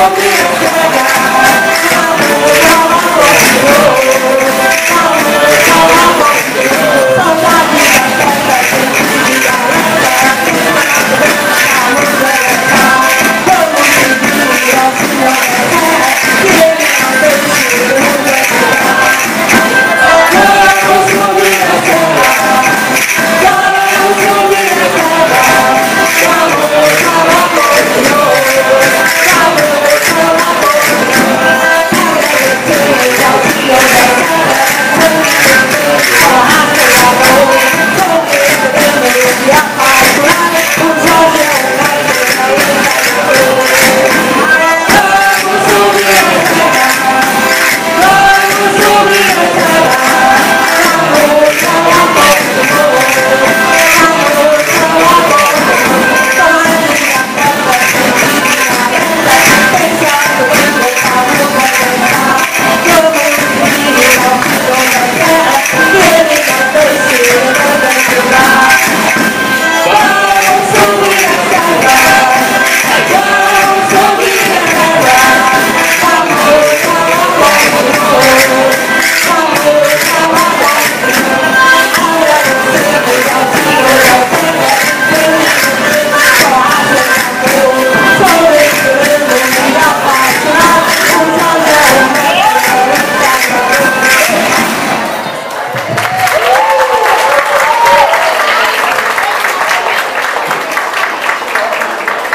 I'll be